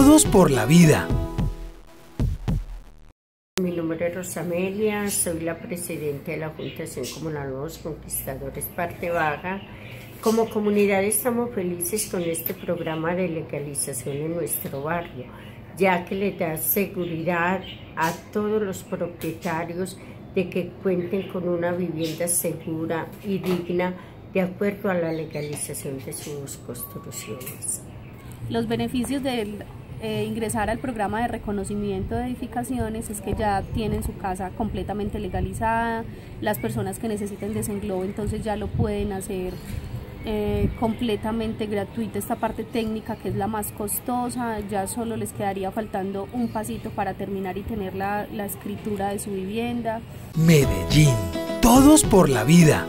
Todos por la vida. Mi nombre es Rosamelia, soy la presidenta de la Junta de Comunal Nuevos Conquistadores Parte Baja. Como comunidad estamos felices con este programa de legalización en nuestro barrio, ya que le da seguridad a todos los propietarios de que cuenten con una vivienda segura y digna de acuerdo a la legalización de sus construcciones. Los beneficios del eh, ingresar al programa de reconocimiento de edificaciones es que ya tienen su casa completamente legalizada, las personas que necesiten desenglobo entonces ya lo pueden hacer eh, completamente gratuita esta parte técnica que es la más costosa, ya solo les quedaría faltando un pasito para terminar y tener la, la escritura de su vivienda. Medellín, todos por la vida.